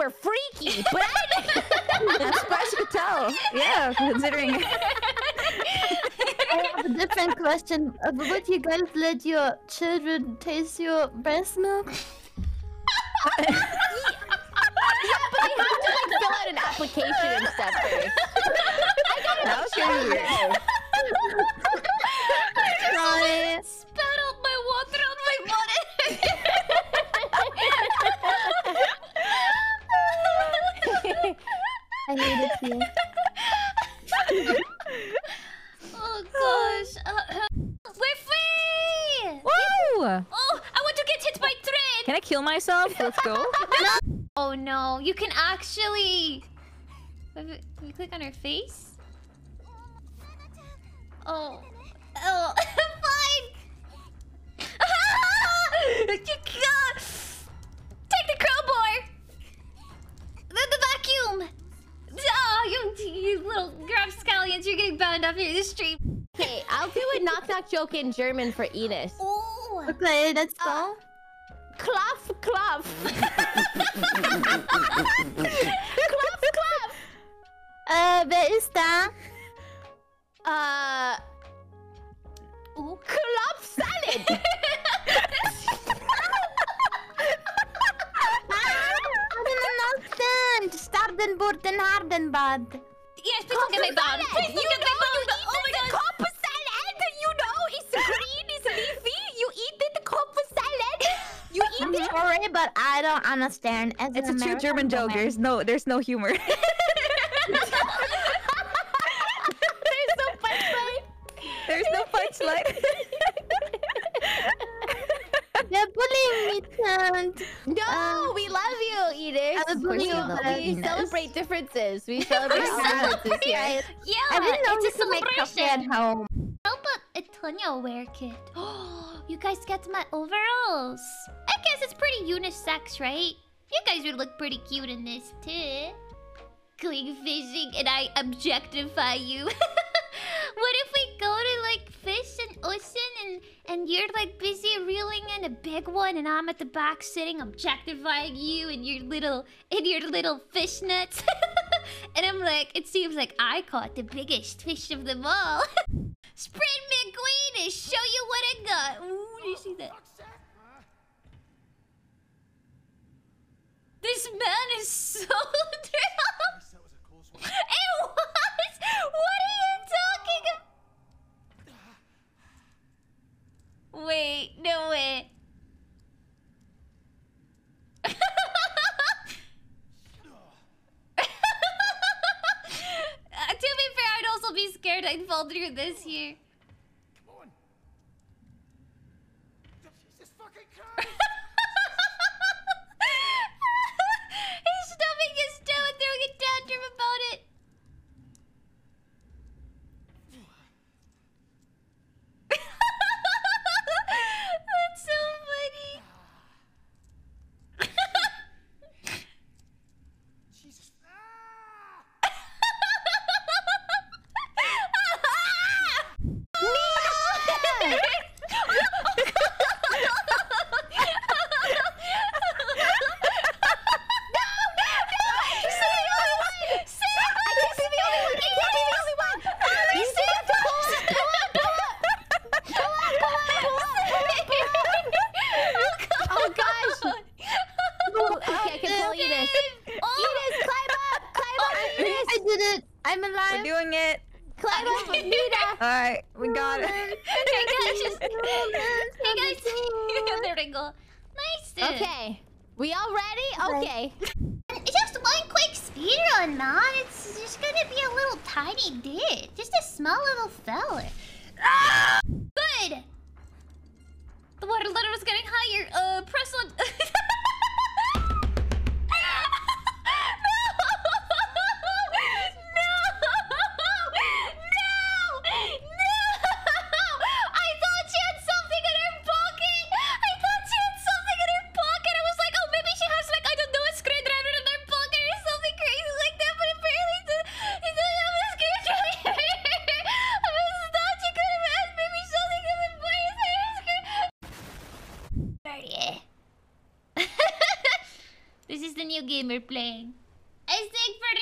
were freaky, but I I'm surprised you could tell. Yeah, considering. I have a different question. Uh, would you guys let your children taste your breast milk? yeah, but they have to like fill out an application and I hate it here. oh gosh. Uh, uh, we're free! Woo! Oh, I want to get hit by train! Can I kill myself? Let's go. Oh no, you can actually... Can you click on her face? Oh. Oh, you're getting bound up here in the street. Okay, I'll do a knock knock joke in German for Enos. Oh! Okay, let's go. Klopf, klopf. klopf, klopf. Äh, wer ist da? Uh, klopf uh, uh, salad. Ah, I don't understand. Stardenburten Hardenbad. Yes, please don't get me bound. Please don't get me bound. Oh my god. Kopf salad, you know, it's green, it's leafy. You eat it, kopf salad. You eat I'm it. sorry, but I don't understand. As It's a an true American German joke. There's no, there's no humor. There's no punchline. there's no punchline. They're bullying me, Tant. No, Um, we love you, Edith. I was bullying we, you, we Enos. celebrate differences. We celebrate differences here. Yeah, I didn't know it's you a could make coffee at celebration. home. How about a Tonya wear kit? Oh, you guys get my overalls. I guess it's pretty unisex, right? You guys would look pretty cute in this too. Going fishing and I objectify you. what if we go to like fish and ocean and and you're like in a big one and I'm at the back sitting objectifying you and your little in your little fish nets. and I'm like, it seems like I caught the biggest fish of them all. Spread McQueen to show you what I got. Ooh, did you see that? This man is so drunk. It was. What are you talking about? Wait, no way. Uh, to be fair, I'd also I'd fall through this here. He's stuffing his toe and throwing a tantrum about it. That's so funny. Oh gosh. okay, I can tell Enos. Oh. Enos, climb up, climb up, Enos. I did Oh, it. Oh, I'm We're doing it. Climb up, Nina. All right, we got it. Hey guys, hey guys. there we go. Nice. Okay, we all ready? Okay. It's just one quick speed run, man. It's just gonna be a little tiny bit. Just a small little fella. Ah! Is game playing. I sing for.